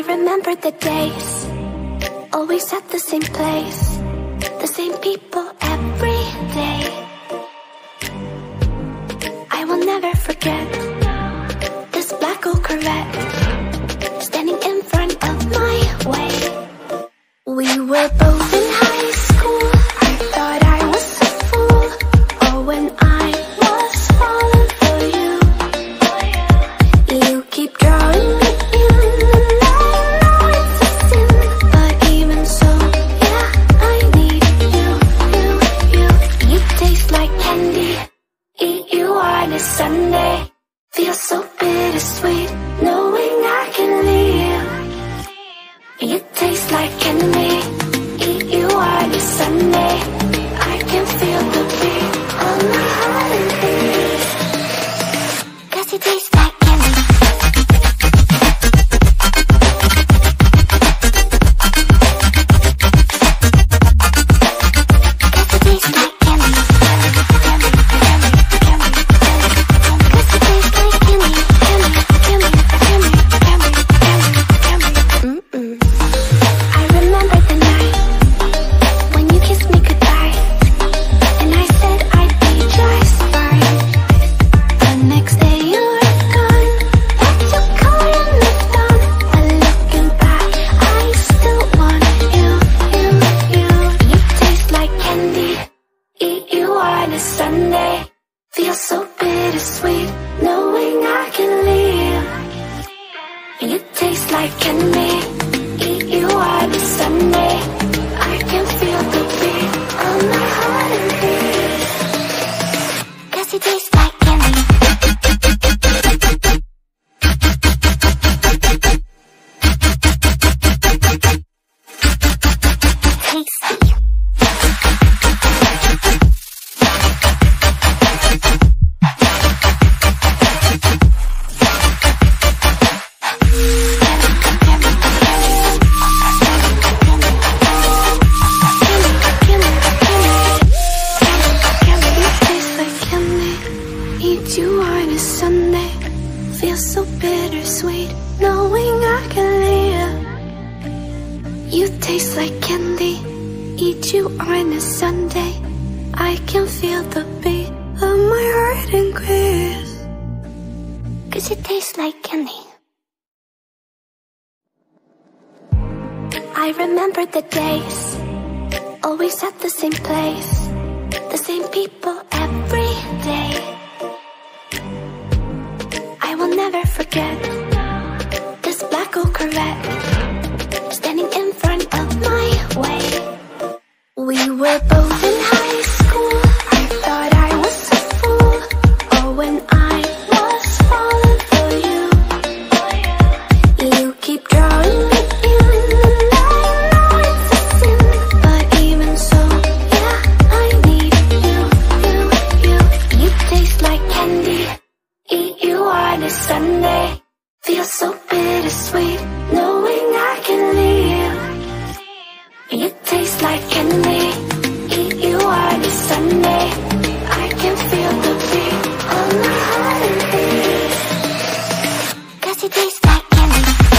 I remember the days. Always at the same place. The same people every bittersweet. No I can make taste like candy Eat you on a Sunday. I can feel the beat of my heart increase Cause it tastes like candy. I remember the days Always at the same place. you on a Sunday. Feels so bittersweet Knowing I can leave It you taste like candy. Eat you on a Sunday. I can feel the beat of my heart. And Cause it tastes like candy.